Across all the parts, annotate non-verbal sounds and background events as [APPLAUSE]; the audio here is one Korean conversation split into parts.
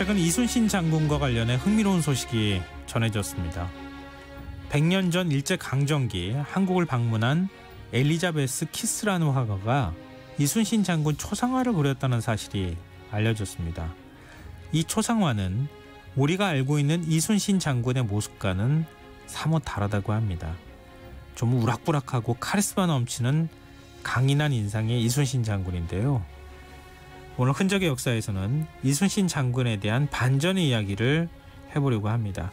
최근 이순신 장군과 관련해 흥미로운 소식이 전해졌습니다. 100년 전 일제 강점기 한국을 방문한 엘리자베스 키스라는 화가가 이순신 장군 초상화를 그렸다는 사실이 알려졌습니다. 이 초상화는 우리가 알고 있는 이순신 장군의 모습과는 사뭇 다르다고 합니다. 좀 우락부락하고 카리스마 넘치는 강인한 인상의 이순신 장군인데요. 오늘 흔적의 역사에서는 이순신 장군에 대한 반전의 이야기를 해보려고 합니다.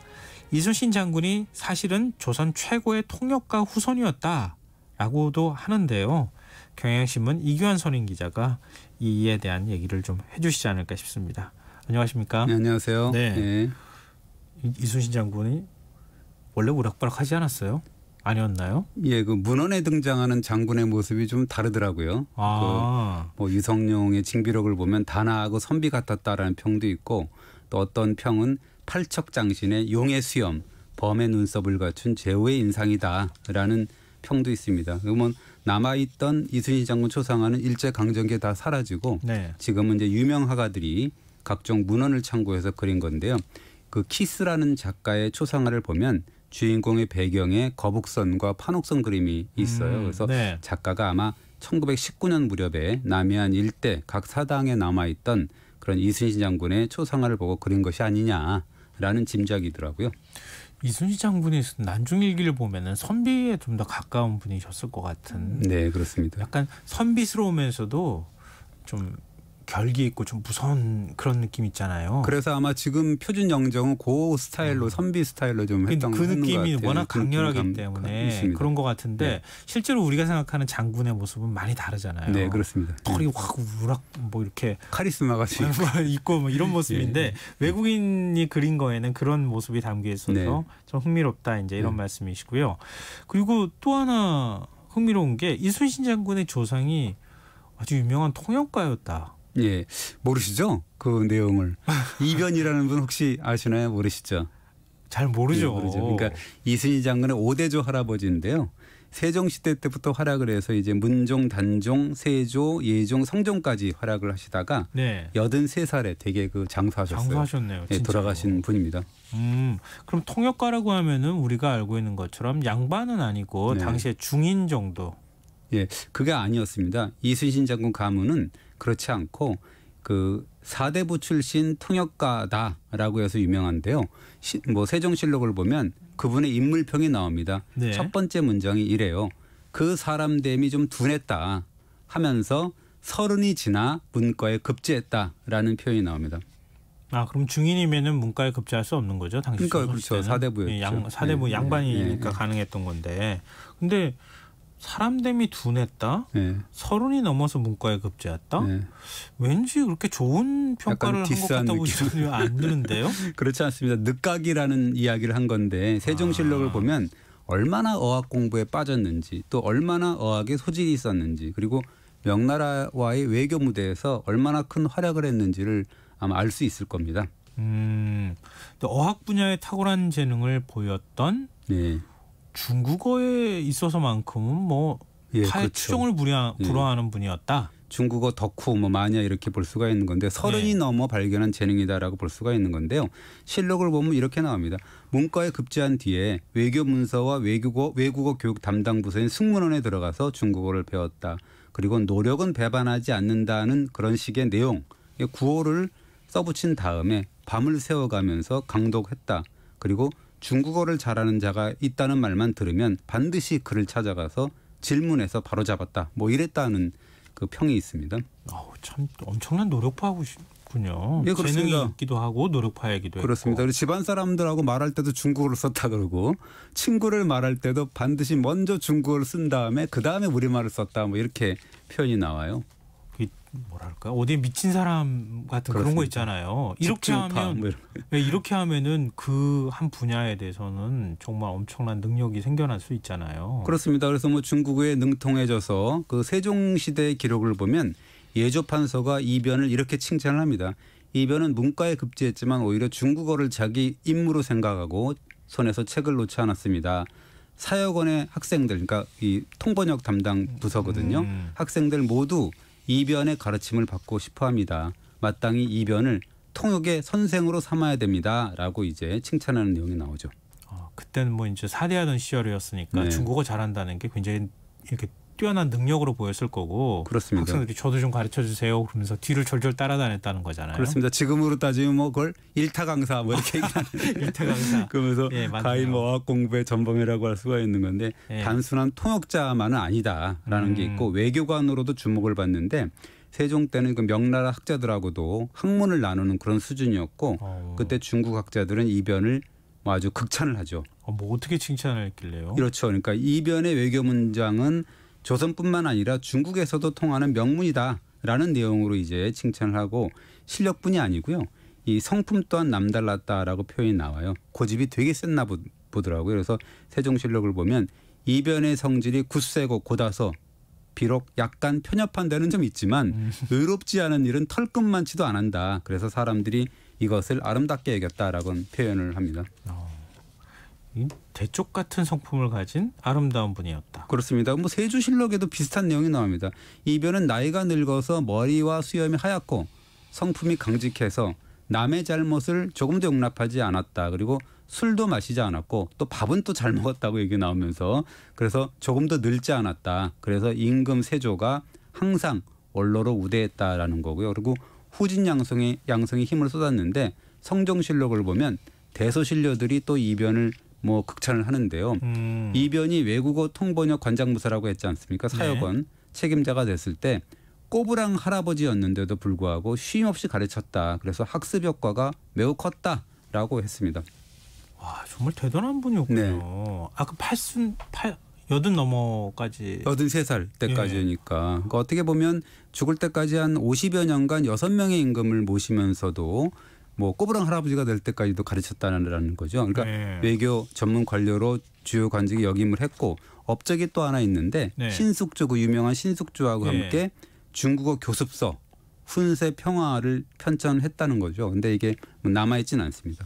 이순신 장군이 사실은 조선 최고의 통역가 후손이었다라고도 하는데요. 경향신문 이규환 선임 기자가 이에 대한 얘기를 좀 해주시지 않을까 싶습니다. 안녕하십니까? 네, 안녕하세요. 네. 네. 이순신 장군이 원래 우락부락하지 않았어요? 아니었나요? 예, 그 문헌에 등장하는 장군의 모습이 좀 다르더라고요. 아. 그 뭐 유성룡의 징비록을 보면 단아하고 선비 같았다라는 평도 있고 또 어떤 평은 팔척 장신의 용의 수염, 범의 눈썹을 갖춘 제후의 인상이다라는 평도 있습니다. 그러면 남아있던 이순신 장군 초상화는 일제 강점기에 다 사라지고 네. 지금은 이제 유명 화가들이 각종 문헌을 참고해서 그린 건데요. 그 키스라는 작가의 초상화를 보면 주인공의 배경에 거북선과 판옥선 그림이 있어요. 음, 그래서 네. 작가가 아마 1919년 무렵에 남해안 일대 각 사당에 남아 있던 그런 이순신 장군의 초상화를 보고 그린 것이 아니냐라는 짐작이더라고요. 이순신 장군이 난중일기를 보면은 선비에 좀 더 가까운 분이셨을 것 같은. 네, 그렇습니다. 약간 선비스러우면서도 좀 결기 있고 좀 무서운 그런 느낌 있잖아요. 그래서 아마 지금 표준 영정은 그 스타일로 음. 선비 스타일로 좀 했던 그 느낌이 워낙 그 강렬하기 때문에 있습니다. 그런 것 같은데 네. 실제로 우리가 생각하는 장군의 모습은 많이 다르잖아요. 네, 그렇습니다. 털이 네. 확 우락 뭐 이렇게 카리스마가 [LAUGHS] 있고 뭐 이런 모습인데 네. 외국인이 그린 거에는 그런 모습이 담겨 있어서 네. 좀 흥미롭다 이제 이런 네. 말씀이시고요. 그리고 또 하나 흥미로운 게 이순신 장군의 조상이 아주 유명한 통역가였다. 예, 모르시죠? 그 내용을 [LAUGHS] 이변이라는 분 혹시 아시나요? 모르시죠? 잘 모르죠. 네, 모르죠. 그러니까 이순신 장군의 오대조 할아버지인데요. 세종 시대 때부터 활약을 해서 이제 문종, 단종, 세조, 예종, 성종까지 활약을 하시다가 네. 83살에 되게 그 장사하셨어요. 장사하셨네요. 네, 돌아가신 분입니다. 음, 그럼 통역가라고 하면은 우리가 알고 있는 것처럼 양반은 아니고 네. 당시에 중인 정도. 예, 그게 아니었습니다. 이순신 장군 가문은 그렇지 않고 그 사대부 출신 통역가다라고 해서 유명한데요. 시, 뭐 세종실록을 보면 그분의 인물평이 나옵니다. 네. 첫 번째 문장이 이래요. 그 사람 됨이 좀 둔했다 하면서 서른이 지나 문과에 급제했다라는 표현이 나옵니다. 아 그럼 중인이면은 문과에 급제할 수 없는 거죠 당시 그러니까 그렇죠 사대부였죠. 예, 양, 사대부 네, 양반이니까 네, 네. 가능했던 건데 근데 사람됨이 둔했다. 네. 서른이 넘어서 문과에 급제했다. 네. 왠지 그렇게 좋은 평가를 한 것 같다고 [LAUGHS] 안 드는데요. [LAUGHS] 그렇지 않습니다. 늦각이라는 이야기를 한 건데 세종실록을 아. 보면 얼마나 어학 공부에 빠졌는지 또 얼마나 어학에 소질이 있었는지 그리고 명나라와의 외교 무대에서 얼마나 큰 활약을 했는지를 아마 알 수 있을 겁니다. 음, 어학 분야에 탁월한 재능을 보였던 네. 중국어에 있어서만큼은 뭐 예, 타의 그렇죠. 추종을 예. 불허하는 예. 분이었다. 중국어 덕후 뭐 마녀 이렇게 볼 수가 있는 건데 서른이 네. 넘어 발견한 재능이다라고 볼 수가 있는 건데요. 실록을 보면 이렇게 나옵니다. 문과에 급제한 뒤에 외교 문서와 외국어 외국어 교육 담당 부서인 승문원에 들어가서 중국어를 배웠다. 그리고 노력은 배반하지 않는다는 그런 식의 내용 구호를 써붙인 다음에 밤을 새워가면서 강독했다. 그리고 중국어를 잘하는 자가 있다는 말만 들으면 반드시 그를 찾아가서 질문해서 바로 잡았다. 뭐 이랬다는 그 평이 있습니다. 아우, 참 엄청난 노력파고 군요. 예, 재능이 있기도 하고 노력파이기도 그렇습니다. 했고. 집안 사람들하고 말할 때도 중국어를 썼다 그러고 친구를 말할 때도 반드시 먼저 중국어를 쓴 다음에 그 다음에 우리말을 썼다 뭐 이렇게 표현이 나와요. 뭐랄까 어디에 미친 사람 같은 그렇습니다. 그런 거 있잖아요. 이렇게 하면 뭐 네, 이렇게 하면은 그 한 분야에 대해서는 정말 엄청난 능력이 생겨날 수 있잖아요. 그렇습니다. 그래서 뭐 중국에 능통해져서 그 세종 시대의 기록을 보면 예조 판서가 이변을 이렇게 칭찬을 합니다. 이변은 문과에 급제했지만 오히려 중국어를 자기 임무로 생각하고 손에서 책을 놓지 않았습니다. 사역원의 학생들, 그러니까 이 통번역 담당 부서거든요. 음. 학생들 모두 이변의 가르침을 받고 싶어 합니다. 마땅히 이변을 통역의 선생으로 삼아야 됩니다라고 이제 칭찬하는 내용이 나오죠. 어, 그때는 뭐 이제 사대하던 시절이었으니까 네. 중국어 잘한다는 게 굉장히 이렇게 뛰어난 능력으로 보였을 거고 그렇습니다. 학생들이 저도 좀 가르쳐 주세요 그러면서 뒤를 졸졸 따라다녔다는 거잖아요. 그렇습니다. 지금으로 따지면 뭐 그걸 일타 강사 뭐 이렇게 [LAUGHS] 일태 강사. [LAUGHS] 그러면서 예. 가히 뭐 어학 공부의 전범이라고 할 수가 있는 건데 예. 단순한 통역자만은 아니다라는 게 음. 있고 외교관으로도 주목을 받는데 세종 때는 그 명나라 학자들하고도 학문을 나누는 그런 수준이었고 어, 그때 중국 학자들은 이변을 뭐 아주 극찬을 하죠. 어, 뭐 어떻게 칭찬을 했길래요? 그렇죠. 그러니까 이변의 외교 문장은 조선뿐만 아니라 중국에서도 통하는 명문이다라는 내용으로 이제 칭찬을 하고 실력뿐이 아니고요. 이 성품 또한 남달랐다라고 표현이 나와요. 고집이 되게 셌나 보- 보더라고요. 그래서 세종실록을 보면 이변의 성질이 굳세고 곧아서 비록 약간 편협한 데는 좀 있지만 음. [LAUGHS] 의롭지 않은 일은 털끝만치도 안 한다. 그래서 사람들이 이것을 아름답게 여겼다라고 표현을 합니다. 어, 이 대쪽 같은 성품을 가진 아름다운 분이었다. 그렇습니다. 뭐 세주실록에도 비슷한 내용이 나옵니다. 이변은 나이가 늙어서 머리와 수염이 하얗고 성품이 강직해서 남의 잘못을 조금도 용납하지 않았다. 그리고 술도 마시지 않았고 또 밥은 또 잘 먹었다고 얘기 나오면서 그래서 조금도 늙지 않았다. 그래서 임금 세조가 항상 원로로 우대했다라는 거고요. 그리고 후진 양성이 양성이 힘을 쏟았는데 성종실록을 보면 대소신료들이 또 이변을 뭐 극찬을 하는데요. 음, 이변이 외국어 통번역 관장부사라고 했지 않습니까? 사역원 책임자가 됐을 때 꼬부랑 할아버지였는데도 불구하고 쉼 없이 가르쳤다. 그래서 학습 효과가 매우 컸다라고 했습니다. 와 정말 대단한 분이었군요. 네. 아그 팔순 팔 여든 넘어까지 83살 때까지니까. 그러니까 어떻게 보면 죽을 때까지 한 50여 년간 6명의 임금을 모시면서도 뭐 꼬부랑 할아버지가 될 때까지도 가르쳤다는 거죠. 그러니까 네. 외교 전문 관료로 주요 관직에 역임을 했고 업적이 또 하나 있는데 네. 신숙주 그 유명한 신숙주하고 네. 함께 중국어 교습서 훈세 평화를 편찬했다는 거죠. 근데 이게 뭐 남아 있지는 않습니다.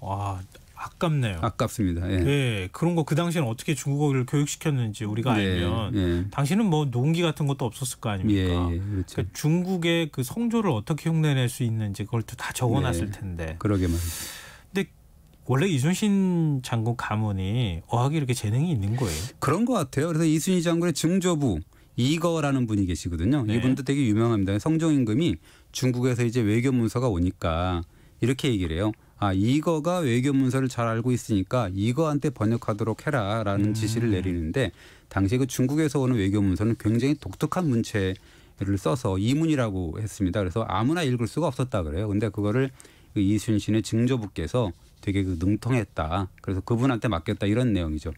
와 아깝네요. 아깝습니다. 예. 네, 그런 거 그 당시에는 어떻게 중국어를 교육시켰는지 우리가 네, 알면 예. 당신은 뭐 농기 같은 것도 없었을 거 예, 아닙니까? 예, 그렇죠. 그러니까 중국의 그 성조를 어떻게 흉내낼 수 있는지 그걸 또 다 적어놨을 네. 텐데. 그러게 말이죠. 원래 이순신 장군 가문이 어학에 이렇게 재능이 있는 거예요. 그런 것 같아요. 그래서 이순희 장군의 증조부 이거라는 분이 계시거든요. 네. 이분도 되게 유명합니다. 성종 임금이 중국에서 이제 외교 문서가 오니까 이렇게 얘기를 해요. 아 이거가 외교 문서를 잘 알고 있으니까 이거한테 번역하도록 해라라는 음. 지시를 내리는데 당시 그 중국에서 오는 외교 문서는 굉장히 독특한 문체를 써서 이문이라고 했습니다. 그래서 아무나 읽을 수가 없었다 그래요. 근데 그거를 그 이순신의 증조부께서 되게 그 능통했다. 그래서 그분한테 맡겼다 이런 내용이죠.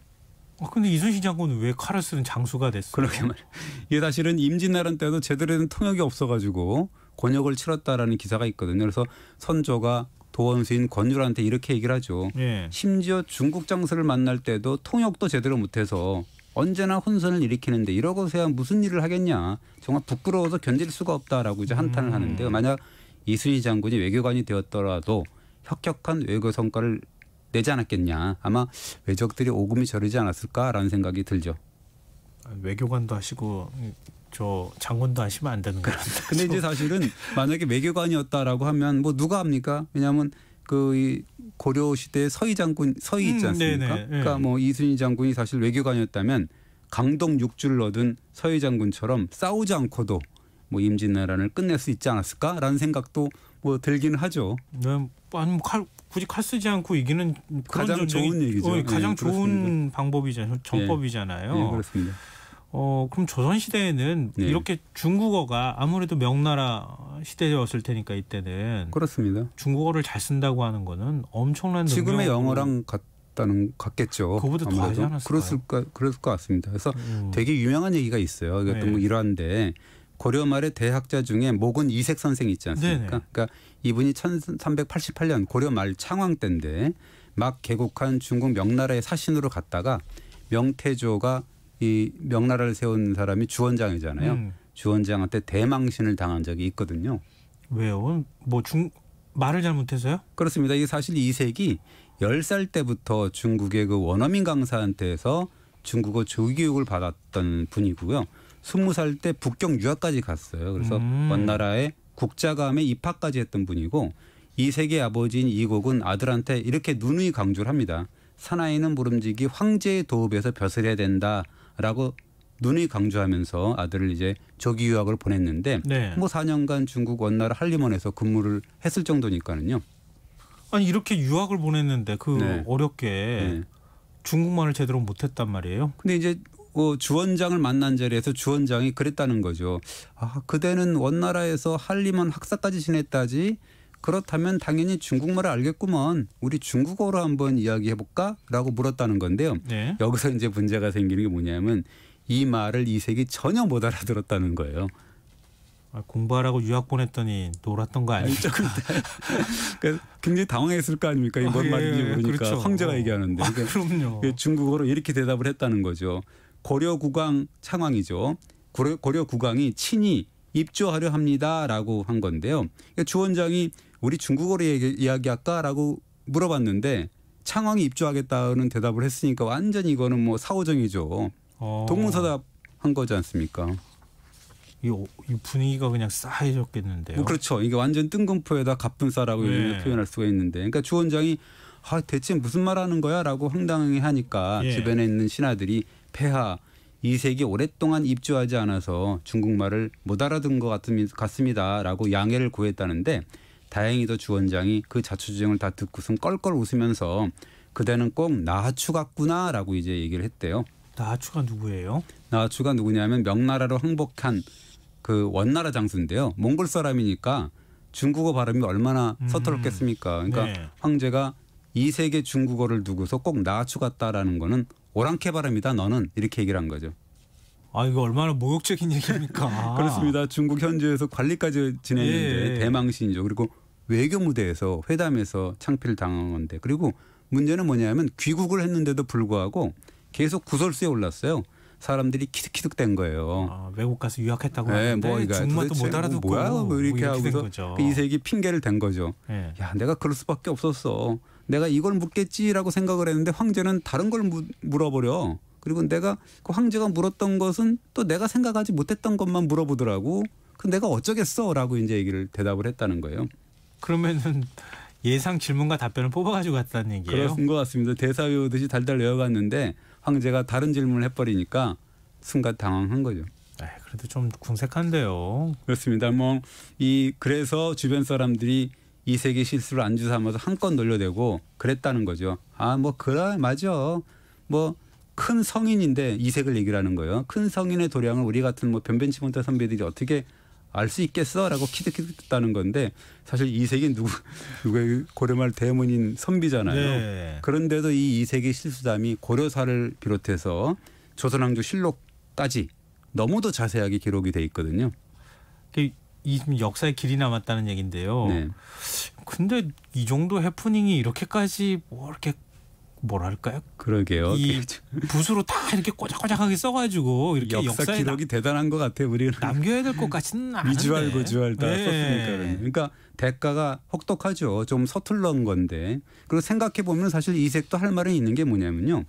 어, 근데 이순신 장군은 왜 칼을 쓰는 장수가 됐어요? 그러게 말. [LAUGHS] 이게 사실은 임진왜란 때도 제대로 된 통역이 없어가지고 곤욕을 치렀다라는 기사가 있거든요. 그래서 선조가 도원수인 권율한테 이렇게 얘기를 하죠. 예. 심지어 중국 장수를 만날 때도 통역도 제대로 못해서 언제나 혼선을 일으키는데 이러고서야 무슨 일을 하겠냐. 정말 부끄러워서 견딜 수가 없다라고 이제 한탄을 음. 하는데요. 만약 이순희 장군이 외교관이 되었더라도 혁혁한 외교 성과를 내지 않았겠냐. 아마 외적들이 오금이 저리지 않았을까라는 생각이 들죠. 외교관도 하시고 저 장군도 하시면 안 되는 거예요. [LAUGHS] 근데 이제 사실은 만약에 외교관이었다라고 하면 뭐 누가 합니까? 왜냐하면 그이 고려 시대 서희 장군 서희 있지 음, 않습니까? 네네, 그러니까 네. 뭐 이순희 장군이 사실 외교관이었다면 강동 육주를 얻은 서희 장군처럼 싸우지 않고도 뭐 임진왜란을 끝낼 수 있지 않았을까라는 생각도 뭐 들기는 하죠. 네, 아니 뭐 칼, 굳이 칼 쓰지 않고 이기는 가장 전쟁이- 좋은 얘기죠. 어, 가장 예, 좋은. 방법이잖아요. 정법이잖아요. 네, 그렇습니다. 어, 그럼 조선 시대에는 네. 이렇게 중국어가 아무래도 명나라 시대였을 테니까 이때는 그렇습니다. 중국어를 잘 쓴다고 하는 거는 엄청난 지금의 영어랑 같다는 같겠죠. 그거보다 더. 하지 않았을까요? 그랬을까 그랬을 것 같습니다. 그래서 음. 되게 유명한 얘기가 있어요. 이것도 네. 뭐 이러한데 고려 말의 대학자 중에 목은 이색 선생 있지 않습니까? 네네. 그러니까 이분이 1388년 고려 말 창왕 때인데 막 개국한 중국 명나라의 사신으로 갔다가 명태조가 이 명나라를 세운 사람이 주원장이잖아요. 음. 주원장한테 대망신을 당한 적이 있거든요. 왜요? 뭐 중 말을 잘못해서요? 그렇습니다. 이게 사실 이색이 10살 때부터 중국의 그 원어민 강사한테서 중국어 조교육을 받았던 분이고요. 20살 때 북경 유학까지 갔어요. 그래서 음. 원나라의 국자감에 입학까지 했던 분이고 이세계 아버지인 이곡은 아들한테 이렇게 누누이 강조를 합니다. 사나이는 모름지기 황제의 도읍에서 벼슬 해야 된다 라고 누누이 강조하면서 아들을 이제 조기 유학을 보냈는데 네. 뭐 4년간 중국 원나라 한림원에서 근무를 했을 정도니까는요. 아니 이렇게 유학을 보냈는데 그 네. 어렵게 네. 중국말을 제대로 못했단 말이에요. 근데 이제 어, 주원장을 만난 자리에서 주원장이 그랬다는 거죠. 아, 그대는 원나라에서 한림원 학사까지 지냈다지. 그렇다면 당연히 중국말을 알겠구먼. 우리 중국어로 한번 이야기해 볼까라고 물었다는 건데요. 네. 여기서 이제 문제가 생기는 게 뭐냐면 이 말을 이색이 전혀 못 알아들었다는 거예요. 아, 공부하라고 유학 보냈더니 놀았던 거 아니에요? [LAUGHS] 그러니까 굉장히 당황했을 거 아닙니까? 이게 뭔 아, 예, 말인지 예, 모르니까 그렇죠. 황제가 얘기하는데. 아, 그러니까 그럼요. 그 중국어로 이렇게 대답을 했다는 거죠. 고려 국왕 창왕이죠. 고려, 고려 국왕이 친히 입조하려 합니다라고 한 건데요. 그러니까 주 원장이 우리 중국어로 얘기, 이야기할까라고 물어봤는데 창왕이 입조하겠다는 대답을 했으니까 완전히 이거는 뭐 사오정이죠. 어, 동문서답 한 거지 않습니까? 이, 오- 이 분위기가 그냥 싸해졌겠는데요. 뭐 그렇죠. 이게 완전 뜬금포에다 가뿐싸라고 네. 표현할 수가 있는데, 그러니까 주 원장이 아 대체 무슨 말하는 거야라고 황당해 하니까 예. 주변에 있는 신하들이 폐하 이색이 오랫동안 입주하지 않아서 중국말을 못 알아듣는 것 같습니- 같습니다라고 양해를 구했다는데 다행히도 주 원장이 그 자초지종을 다 듣고선 껄껄 웃으면서 그대는 꼭 나하추 같구나라고 이제 얘기를 했대요. 나추가 누구예요? 나하추가 누구냐면 명나라로 항복한 그 원나라 장수인데요. 몽골 사람이니까 중국어 발음이 얼마나 음. 서툴었겠습니까? 그러니까 네. 황제가 이 세계 중국어를 두고서 꼭 나하추 같다라는 거는 오랑캐 발음이다 너는 이렇게 얘기를 한 거죠. 아 이거 얼마나 모욕적인 얘기입니까? [LAUGHS] 그렇습니다. 중국 현지에서 관리까지 지냈는데 예. 대망신이죠. 그리고 외교 무대에서 회담에서 창피를 당한 건데 그리고 문제는 뭐냐면 귀국을 했는데도 불구하고 계속 구설수에 올랐어요. 사람들이 키득키득 된 거예요. 아, 외국 가서 유학했다고 네, 하는데 뭐 이거 중국말도 못 알아듣고 뭐야 뭐 이렇게 된 하고서 거죠. 그 이색이 핑계를 댄 거죠. 예. 야, 내가 그럴 수밖에 없었어. 내가 이걸 묻겠지라고 생각을 했는데 황제는 다른 걸 무- 물어버려. 그리고 내가 그 황제가 물었던 것은 또 내가 생각하지 못했던 것만 물어보더라고. 그 내가 어쩌겠어라고 이제 얘기를 대답을 했다는 거예요. 그러면은 예상 질문과 답변을 뽑아가지고 갔다는 얘기예요. 그런 것 같습니다. 대사 외우듯이 달달 외워갔는데 황제가 다른 질문을 해버리니까 순간 당황한 거죠. 에이, 그래도 좀 궁색한데요. 그렇습니다. 뭐 이 그래서 주변 사람들이 이세계 실수를 안주 삼아서 한껏 놀려대고 그랬다는 거죠. 아 뭐 그래 맞아. 뭐 큰 성인인데 이색을 얘기를 하는 거예요. 큰 성인의 도량을 우리 같은 뭐 변변치 못한 선배들이 어떻게 알 수 있겠어라고 키득키득했다는 건데 사실 이색이 누구 누구의 고려말 대문인 선비잖아요. 네. 그런데도 이 이색의 실수담이 고려사를 비롯해서 조선왕조 실록까지 너무도 자세하게 기록이 돼 있거든요. 그이 역사의 길이 남았다는 얘긴데요. 네. 근데 이 정도 해프닝이 이렇게까지 뭐 이렇게 뭐랄까요? 그러게요. 이 붓으로 다 이렇게 꼬작꼬작하게 써가지고 이렇게 역사 기록이 대단한 것 같아요. 우리는 남, 남겨야 될 것 같지는 않은데. 미주알 고주알 다 네. 썼으니까. 그러니까 대가가 혹독하죠. 좀 서툴른 건데. 그리고 생각해 보면 사실 이색도 할 말은 있는 게 뭐냐면요.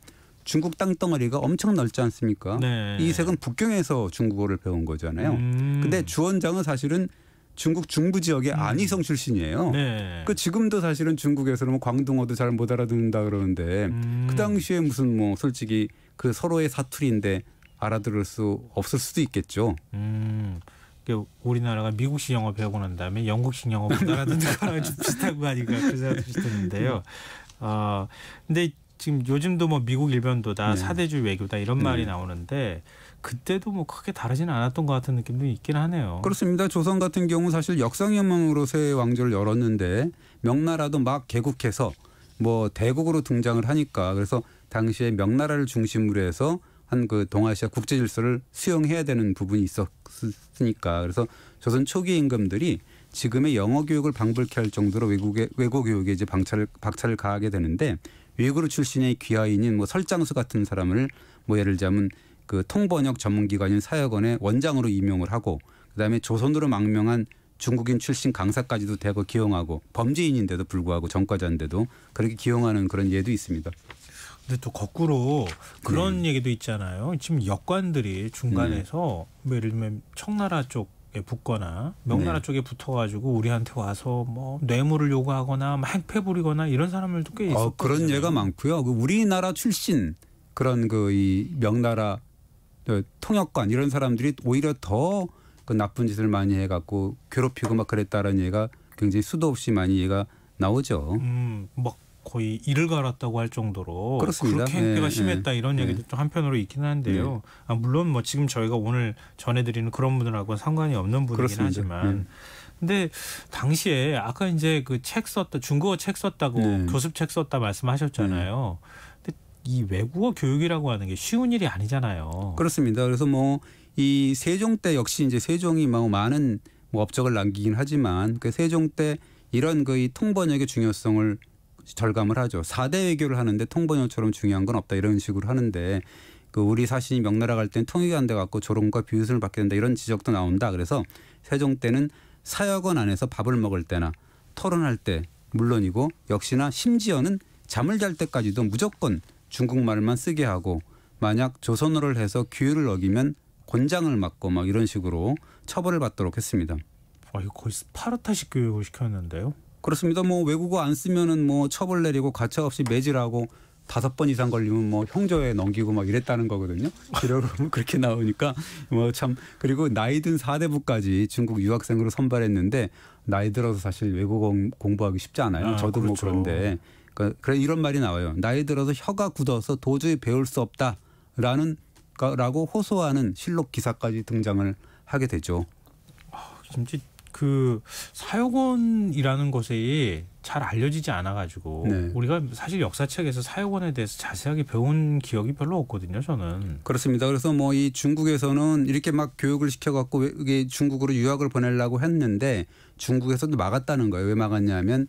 중국 땅덩어리가 엄청 넓지 않습니까? 네. 이색은 북경에서 중국어를 배운 거잖아요. 음. 근데 주원장은 사실은 중국 중부 지역의 안희성 출신이에요. 네. 그 지금도 사실은 중국에서는 뭐 광둥어도 잘 못 알아듣는다 그러는데 음. 그 당시에 무슨 뭐 솔직히 그 서로의 사투리인데 알아들을 수 없을 수도 있겠죠. 음. 그 우리나라가 미국식 영어 배우고 난 다음에 영국식 영어 못 알아듣는 거랑 좀 [LAUGHS] 비슷한 거 아닌가 그 생각도 드는데요. 어, 근데 지금 요즘도 뭐 미국 일변도 다 네. 사대주의 외교다 이런 말이 네. 나오는데 그때도 뭐 크게 다르지는 않았던 것 같은 느낌도 있긴 하네요. 그렇습니다. 조선 같은 경우 사실 역상혁명으로 새 왕조를 열었는데 명나라도 막 개국해서 뭐 대국으로 등장을 하니까 그래서 당시에 명나라를 중심으로 해서 한 그 동아시아 국제 질서를 수용해야 되는 부분이 있었으니까 그래서 조선 초기 임금들이 지금의 영어 교육을 방불케 할 정도로 외국의 외고 교육에 이제 방차를 박차를 가하게 되는데 외국으로 출신의 귀하인인 뭐 설장수 같은 사람을 뭐 예를 들자면 그 통번역 전문기관인 사역원의 원장으로 임용을 하고 그다음에 조선으로 망명한 중국인 출신 강사까지도 대거 기용하고 범죄인인데도 불구하고 전과자인데도 그렇게 기용하는 그런 예도 있습니다. 근데 또 거꾸로 그런 네. 얘기도 있잖아요. 지금 역관들이 중간에서 뭐 예를 들면 청나라 쪽에 쪽에 붙거나 명나라 네. 쪽에 붙어가지고 우리한테 와서 뭐 뇌물을 요구하거나 막 행패 부리거나 이런 사람들도 꽤 있었거든요. 어, 그런 예가 많고요. 그 우리나라 출신 그런 그 이 명나라 저 통역관 이런 사람들이 오히려 더 그 나쁜 짓을 많이 해갖고 괴롭히고 막 그랬다는 얘가 굉장히 수도 없이 많이 얘가 나오죠. 음, 막 거의 이를 갈았다고 할 정도로 그렇습니다. 그렇게 행태가 예, 심했다 이런 예. 얘기도 좀 한편으로 있긴 한데요. 아, 물론 뭐 지금 저희가 오늘 전해드리는 그런 분들하고는 상관이 없는 분이긴 그렇습니다. 하지만. 근데 당시에 아까 이제 그 책 썼다 중국어 책 썼다고 네. 교습 책 썼다 말씀하셨잖아요. 근데 이 외국어 교육이라고 하는 게 쉬운 일이 아니잖아요. 그렇습니다. 그래서 뭐 이 세종 때 역시 이제 세종이 뭐 많은 뭐 업적을 남기긴 하지만 그 세종 때 이런 그 이 통번역의 중요성을 절감을 하죠. 사대 외교를 하는데 통번역처럼 중요한 건 없다 이런 식으로 하는데 그 우리 사신이 명나라 갈땐 통역이 안 돼 갖고 조롱과 비웃음을 받게 된다 이런 지적도 나온다. 그래서 세종 때는 사역원 안에서 밥을 먹을 때나 토론할 때 물론이고 역시나 심지어는 잠을 잘 때까지도 무조건 중국말만 쓰게 하고 만약 조선어를 해서 규율을 어기면 곤장을 맞고 막 이런 식으로 처벌을 받도록 했습니다. 아, 이거 거의 스파르타식 교육을 시켰는데요. 그렇습니다. 뭐 외국어 안 쓰면은 뭐 처벌 내리고 가차없이 매질하고 다섯 번 이상 걸리면 뭐 형조에 넘기고 막 이랬다는 거거든요. 기록은 그렇게 나오니까 뭐 참 그리고 나이 든 사대부까지 중국 유학생으로 선발했는데 나이 들어서 사실 외국어 공- 공부하기 쉽지 않아요. 아, 저도 뭐 그렇죠. 그런데 그러니까 그래 이런 말이 나와요. 나이 들어서 혀가 굳어서 도저히 배울 수 없다라는 라고 호소하는 실록 기사까지 등장을 하게 되죠. 진짜 그 사역원이라는 것이 잘 알려지지 않아가지고 네. 우리가 사실 역사책에서 사역원에 대해서 자세하게 배운 기억이 별로 없거든요. 저는. 그렇습니다. 그래서 뭐 이 중국에서는 이렇게 막 교육을 시켜갖고 왜 이게 중국으로 유학을 보내려고 했는데 중국에서도 막았다는 거예요. 왜 막았냐면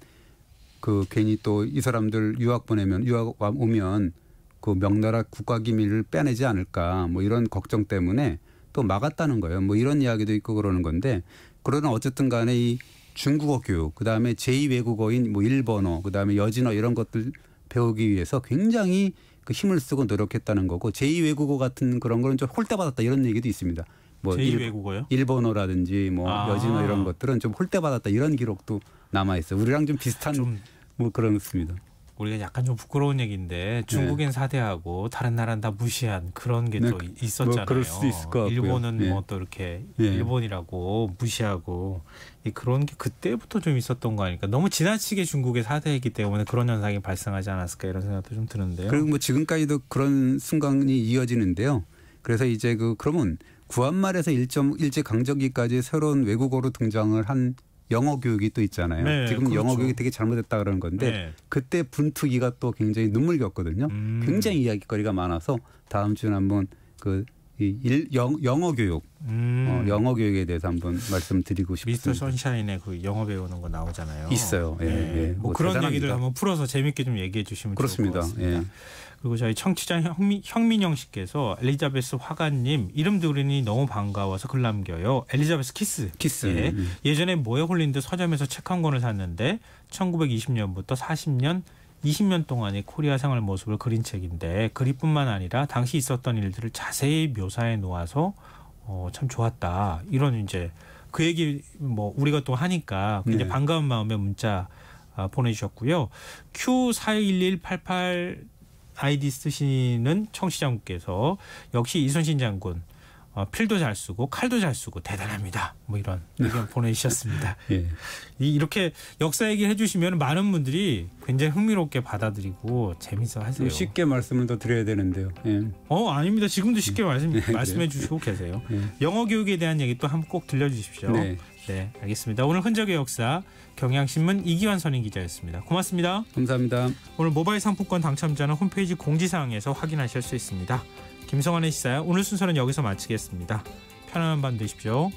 그 괜히 또 이 사람들 유학 보내면 유학 와- 오면 그 명나라 국가 기밀을 빼내지 않을까 뭐 이런 걱정 때문에 또 막았다는 거예요. 뭐 이런 이야기도 있고 그러는 건데 그러나 어쨌든 간에 이 중국어 교육 그다음에 제2 외국어인 뭐 일본어 그다음에 여진어 이런 것들 배우기 위해서 굉장히 그 힘을 쓰고 노력했다는 거고 제2 외국어 같은 그런 거는 좀 홀대받았다 이런 얘기도 있습니다. 뭐 제2 일- 외국어요? 일본어라든지 뭐 아. 여진어 이런 것들은 좀 홀대받았다 이런 기록도 남아 있어요. 우리랑 좀 비슷한 좀 뭐 그렇습니다. 우리가 약간 좀 부끄러운 얘기인데 중국인 사대하고 다른 나라는 다 무시한 그런 게 네, 또 있었잖아요. 뭐 그럴 수도 있을 것 같고요. 일본은 예. 뭐또 이렇게 예. 일본이라고 무시하고 이 그런 게 그때부터 좀 있었던 거 아닐까. 너무 지나치게 중국에 사대했기 때문에 그런 현상이 발생하지 않았을까 이런 생각도 좀 드는데요. 그리고 뭐 지금까지도 그런 순간이 이어지는데요. 그래서 이제 그 그러면 구한말에서 일점 일제 강점기까지 새로운 외국어로 등장을 한 영어 교육이 또 있잖아요. 네, 지금 그렇죠. 영어 교육이 되게 잘못됐다 그러는 건데 네. 그때 분투기가 또 굉장히 눈물겼거든요. 음. 굉장히 이야기거리가 많아서 다음 주에 한번 그이 일, 영, 영어 교육, 음. 어, 영어 교육에 대해서 한번 말씀드리고 미스터 싶습니다. 선샤인의 그 영어 배우는 거 나오잖아요. 있어요. 예, 예. 뭐, 뭐 그런 대단합니다. 얘기를 한번 풀어서 재밌게 좀 얘기해 주시면 그렇습니다. 좋을 것 같습니다. 예. 그리고 저희 청취자 형민, 형민영 씨께서 엘리자베스 화가님 이름 들으니 너무 반가워서 글 남겨요. 엘리자베스 키스. 키스. 예. 음. 예전에 뭐에 홀린 듯 서점에서 책 한 권을 샀는데 1920년부터 40년 20년 동안의 코리아 생활 모습을 그린 책인데 그림뿐만 아니라 당시 있었던 일들을 자세히 묘사해 놓아서 어, 참 좋았다. 이런 이제 그 얘기 뭐 우리가 또 하니까 굉장히 네. 반가운 마음에 문자 아, 보내주셨고요. Q41188 아이디 쓰시는 청취자분께서 역시 이순신 장군 어, 필도 잘 쓰고 칼도 잘 쓰고 대단합니다. 뭐 이런 의견 보내주셨습니다. [LAUGHS] 예. 이- 이렇게 역사 얘기를 해주시면 많은 분들이 굉장히 흥미롭게 받아들이고 재밌어 하세요. 좀 쉽게 말씀을 더 드려야 되는데요. 예. 어 아닙니다. 지금도 쉽게 말씀 네, 말씀해 주시고 계세요. 예. 영어 교육에 대한 얘기 또 한번 꼭 들려주십시오. 네. 네, 알겠습니다. 오늘 흔적의 역사 경향신문 이기환 선임 기자였습니다. 고맙습니다. 감사합니다. 오늘 모바일 상품권 당첨자는 홈페이지 공지사항에서 확인하실 수 있습니다. 김성환의 시사야 오늘 순서는 여기서 마치겠습니다. 편안한 밤 되십시오.